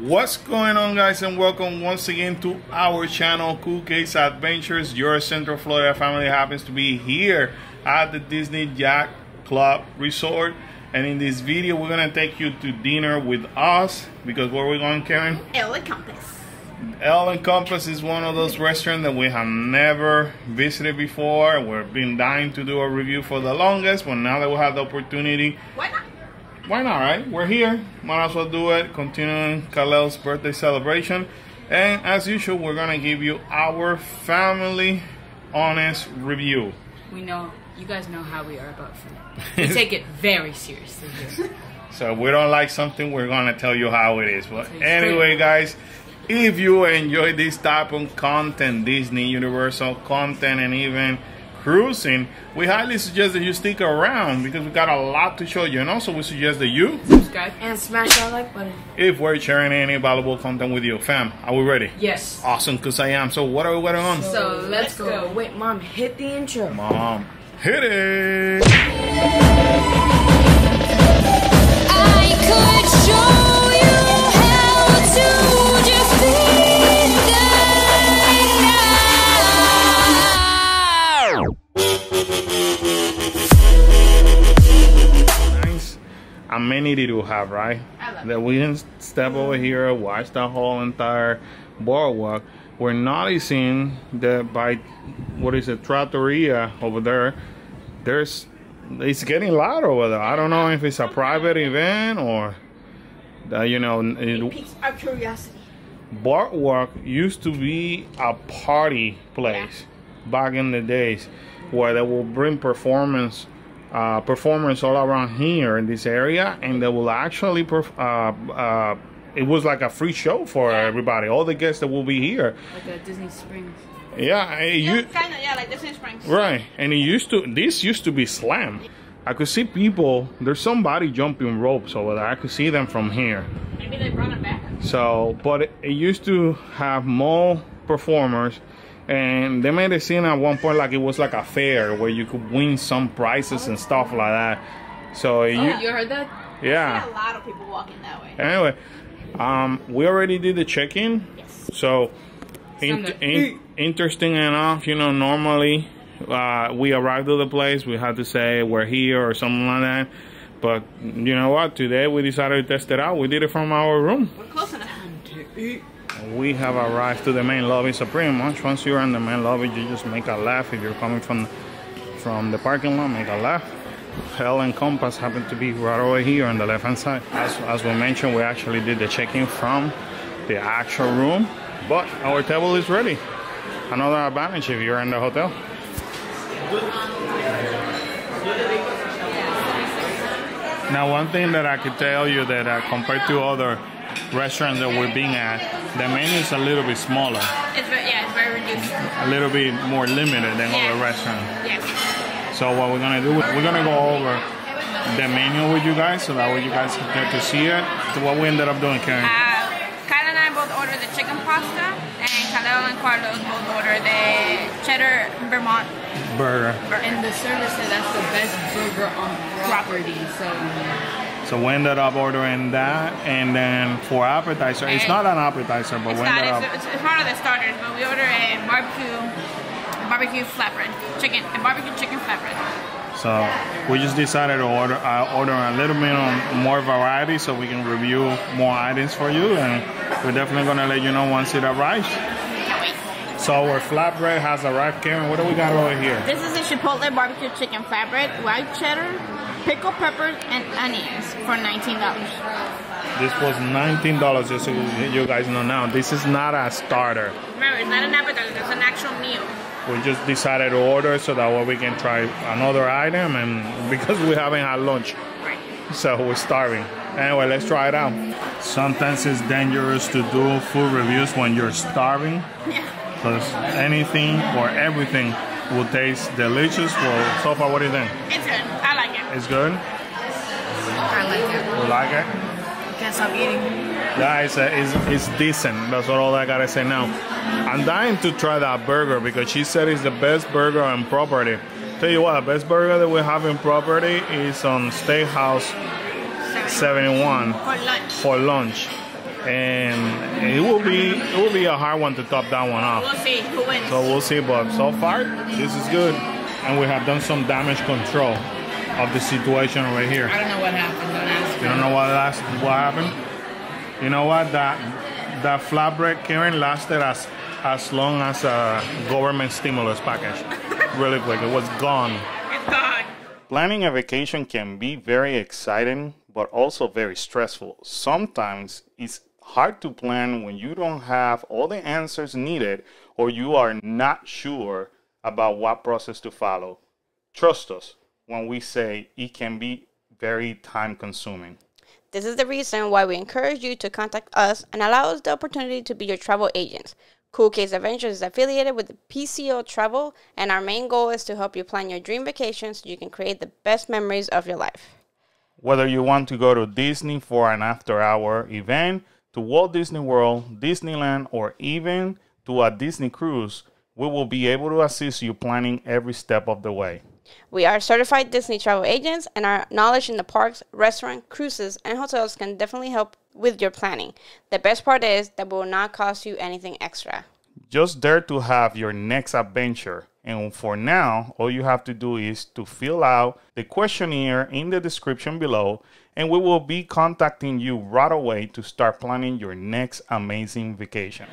What's going on guys and welcome once again to our channel Kool K's Adventures. Your Central Florida family happens to be here at the Disney Yacht Club Resort and in this video we're gonna take you to dinner with us because where we going Karen? El Compass. Ale & Compass is one of those restaurants that we have never visited before. We've been dying to do a review for the longest, but now that we have the opportunity, Why not? Why not, right? We're here. Might as well do it. Continuing Kalel's birthday celebration. And as usual, we're going to give you our family honest review. We know you guys know how we are about food. We take it very seriously here. So if we don't like something, we're going to tell you how it is. But anyway, guys, if you enjoy this type of content, Disney, Universal content, and even cruising, we highly suggest that you stick around because we got a lot to show you. And also, we suggest that you, Subscribe. And smash that like button. if we're sharing any valuable content with you, fam, are we ready? Yes. Awesome, because I am. So what are we waiting on? So let's go. Wait, mom, hit the intro. Mom, hit it! Amenity to have, right? That we can step over here, watch the whole entire boardwalk. We're noticing that by what is it, Trattoria over there, there's it's getting loud over there. I don't know if it's a private event or uh, you know, it, Piques our curiosity. Boardwalk used to be a party place back in the days where they will bring performance uh, performers all around here in this area and they will actually perf- uh, uh, it was like a free show for everybody all the guests that will be here Like a Disney Springs. yeah it Yeah, kind of, yeah, like Disney Springs. right and it used to this used to be slam i could see people there's somebody jumping ropes over there i could see them from here Maybe they brought it back. So, but it, it used to have more performers, and they made it seem at one point like it was like a fair where you could win some prizes and stuff like that. So, Oh, you, you heard that? yeah. a lot of people walking that way. Anyway, um, we already did the check-in. Yes. So, in, in, interesting enough, you know, normally uh, we arrived at the place, we had to say we're here or something like that. But you know what? Today we decided to test it out. We did it from our room. We're close enough. We have arrived to the main lobby. So pretty much once you're in the main lobby, you just make a left. If you're coming from from the parking lot, make a left. Ale and Compass happen to be right over here on the left hand side. As, as we mentioned, we actually did the check-in from the actual room, but our table is ready. Another advantage if you're in the hotel. Now, one thing that I could tell you that uh, compared to other restaurants that we've been at, the menu is a little bit smaller, It's very, yeah, it's very reduced. a little bit more limited than Yeah. other restaurants. Yes. So what we're gonna do, we're gonna go over the menu with you guys so that way you guys can get to see it. So what we ended up doing, Karen. Uh, Kyle and I both ordered the chicken pasta, and Khalil and Carlos both ordered the cheddar Vermont Burger. And the service said that's the best burger on property. So So we ended up ordering that, and then for appetizer, it's not an appetizer, but It's we not. ended up. It's, one of the starters, but we ordered a barbecue, barbecue flatbread chicken, a barbecue chicken flatbread. So we just decided to order uh, order a little bit more variety so we can review more items for you, and we're definitely gonna let you know once it arrives. So our flatbread has arrived. Karen, what do we got over here? This is a Chipotle barbecue chicken flatbread, white cheddar, pickled peppers, and onions for nineteen dollars. This was nineteen dollars. Just so you guys know now, this is not a starter. Remember, it's not an appetizer; it's an actual meal. We just decided to order so that way we can try another item, and because we haven't had lunch, Right. so we're starving. Anyway, let's try it out. Sometimes it's dangerous to do food reviews when you're starving, Yeah. because anything or everything will taste delicious. Well, so far, what do you think? It's good. I like it. It's like it. You like it? Can't stop eating. Yeah, it's, uh, it's, it's decent. That's all I gotta say now. I'm dying to try that burger because she said it's the best burger on property. Tell you what, the best burger that we have in property is on Steakhouse 71 For lunch. for lunch. and it will be it will be a hard one to top that one off. We'll see who wins. So we'll see, but so far this is good, and we have done some damage control of the situation right here. I don't know what happened. Don't ask. You don't know what last what happened? You know what? That that flatbread Karen lasted as as long as a government stimulus package. really quick, it was gone. It's gone. Planning a vacation can be very exciting, but also very stressful. Sometimes it's hard to plan when you don't have all the answers needed or you are not sure about what process to follow. Trust us when we say it can be very time consuming. This is the reason why we encourage you to contact us and allow us the opportunity to be your travel agents. Kool K's Adventures is affiliated with the PCO Travel, and our main goal is to help you plan your dream vacation so you can create the best memories of your life. Whether you want to go to Disney for an after hour event, to Walt Disney World, Disneyland, or even to a Disney cruise, we will be able to assist you planning every step of the way. We are certified Disney travel agents, and our knowledge in the parks, restaurants, cruises, and hotels can definitely help with your planning. The best part is that will not cost you anything extra. Just dare to have your next adventure. And for now, all you have to do is to fill out the questionnaire in the description below, and we will be contacting you right away to start planning your next amazing vacation.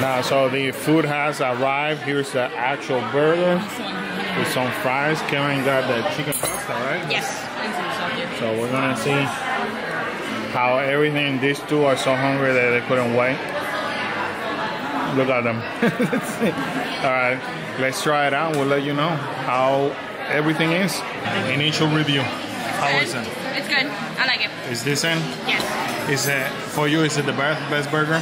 Now, so the food has arrived. Here's the actual burger with some fries. Karen got the chicken pasta, right? Yes. So we're gonna see how everything. These two are so hungry that they couldn't wait. Look at them. All right, let's try it out. We'll let you know how everything is. Initial review. How is it? It's good. I like it. Is this in? Yes. Is it for you? Is it the best best burger?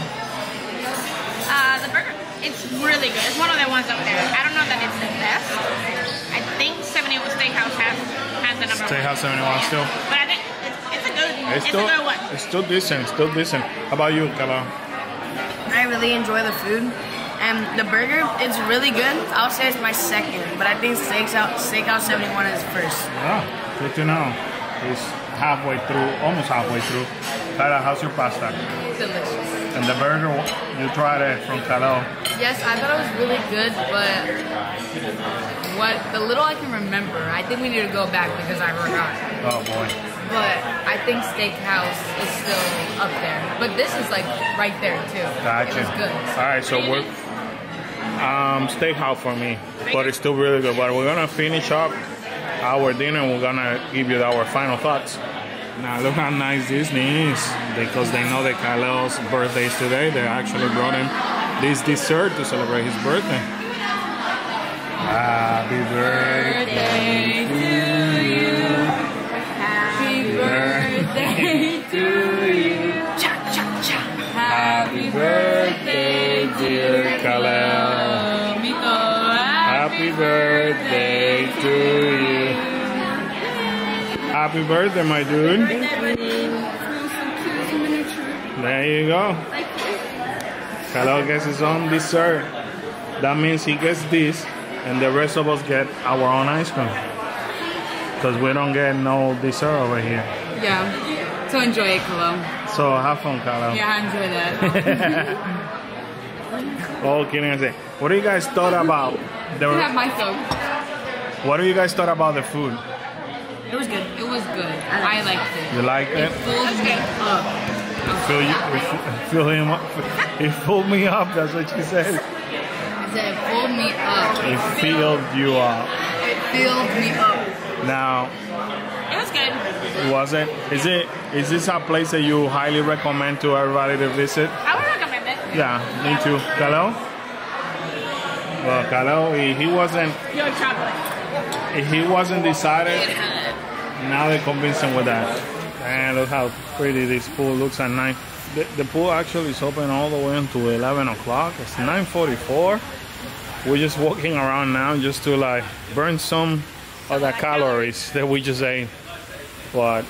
Uh, the burger, it's really good. It's one of the ones up there. I don't know that it's the best. I think 71 Steakhouse has has the number Steakhouse one. 71 still. But I think it's, it's a good. It's It's, still a good one. it's still decent. Still decent. How about you, Kala? I really enjoy the food. And the burger, it's really good. I'll say it's my second, but I think Steakhouse, Steakhouse 71 is first. Yeah, good to know. It's halfway through, almost halfway through. Kala, how's your pasta? Delicious. And the burger, you tried it from Kala. Yes, I thought it was really good, but what the little I can remember, I think we need to go back because I forgot. Oh boy. But I think Steakhouse is still up there. But this is like right there too. Gotcha. It was good. All right, so we're um steakhouse for me, but it's still really good. But we're gonna finish up our dinner. and We're gonna give you our final thoughts. Now look how nice Disney is because they know that Kyle's birthday is today. They actually brought him this dessert to celebrate his birthday. Happy birthday to you. Happy birthday to you. Cha cha cha. Happy birthday, dear Khalel. Happy birthday to you. Happy birthday, my dude. There you go. Khalel gets his own dessert. That means he gets this, and the rest of us get our own ice cream. Because we don't get no dessert over here. Yeah. So enjoy it, Kalo. So have fun, Khalel. Yeah, enjoy that. All kidding aside. What do you guys thought about You have the? my soap. What do you guys thought about the food? It was good. It was good. I liked it. You liked it? It filled me up. Fill you, fill him up. He filled me up. That's what she said. I said filled me up. He filled you up. It filled me up. Now, It was good. was it? Is it? Is this a place that you highly recommend to everybody to visit? I would recommend it. Yeah, me too. Kalo? Well, Kalo, he, he wasn't. Pure chocolate. He wasn't decided. Now they convince him with that. And look how pretty this pool looks at night. The, the pool actually is open all the way until 11 o'clock. It's 9:44. We're just walking around now just to like burn some of the calories that we just ate. But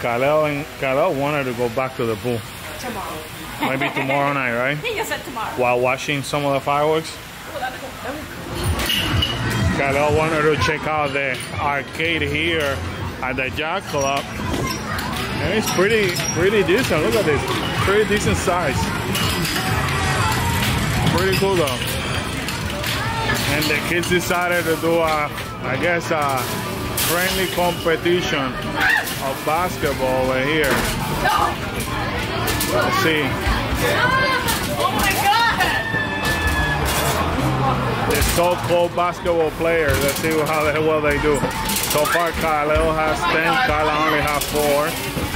Kalel and Kalel wanted to go back to the pool. Tomorrow. Maybe tomorrow night, right? He just said tomorrow. While watching some of the fireworks. Oh, Kalel wanted to check out the arcade here at the Yacht Club. And it's pretty pretty decent. Look at this. pretty decent size. Pretty cool though. And the kids decided to do a, I guess, a friendly competition of basketball over here. Let's see. Oh my god! The so-called basketball players. Let's see how the well they do. So far, Kyle has 10, Kyle only has 4.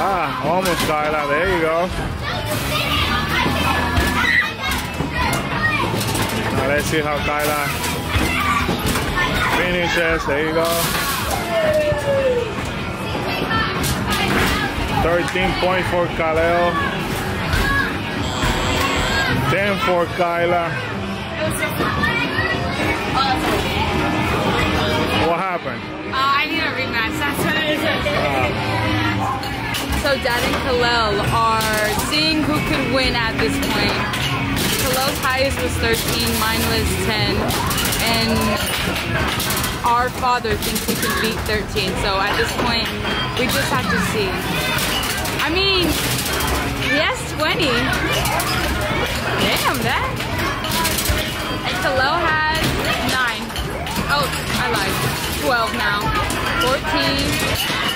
Ah, almost Kyla. There you go. Now let's see how Kyla finishes. There you go. 13 points for Kaleo. 10 for Kyla. What happened? Uh, I need a rematch. That's what it is. So Dad and Kalel are seeing who could win at this point. Kalel's highest was 13, mine was 10, and our father thinks he can beat 13. So at this point, we just have to see. I mean, has 20. Damn, that. And Kalel has 9. Oh, I lied. 12 now. 14.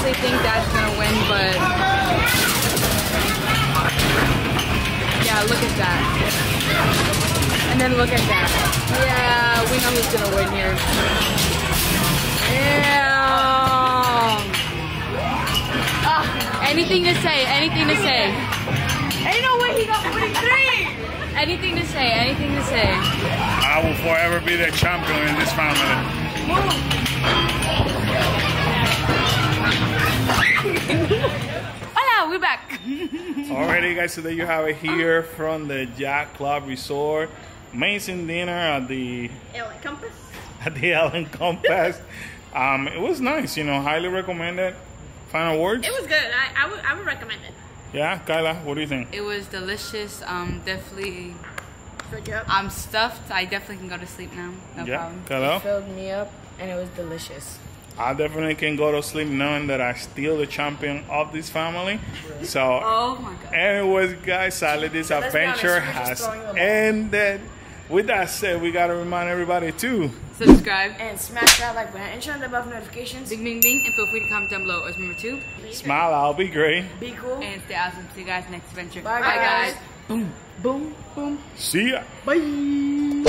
Honestly think Dad's gonna win, but yeah, look at that. And then look at that. Yeah, we know who's gonna win here. Yeah. Ah, anything to say? Anything to say? Ain't no way he got 43! Anything to say? Anything to say? I will forever be the champion in this family. Hola, we're back. Alrighty, guys, so there you have it here from the Yacht Club Resort. Amazing dinner at the Ale & Compass. at the Ale & Compass. Um, it was nice, you know, highly recommended. Final words? It was good. I, I, would, I would recommend it. Yeah, Kyla, what do you think? It was delicious. Um, definitely. Good job. I'm stuffed. I definitely can go to sleep now. No yeah, problem. Kyla? Filled me up, and it was delicious. I definitely can go to sleep knowing that I still the champion of this family. So, oh my God. anyways, guys, sadly, this so adventure has ended. With that said, we gotta remind everybody to subscribe and smash that like button and turn the above notifications. Bing, bing, bing, and feel free to comment down below. Always remember to smile. I'll be great. Be cool and stay awesome. See you guys next adventure. Bye, Bye guys. guys. Boom, boom, boom. See ya. Bye.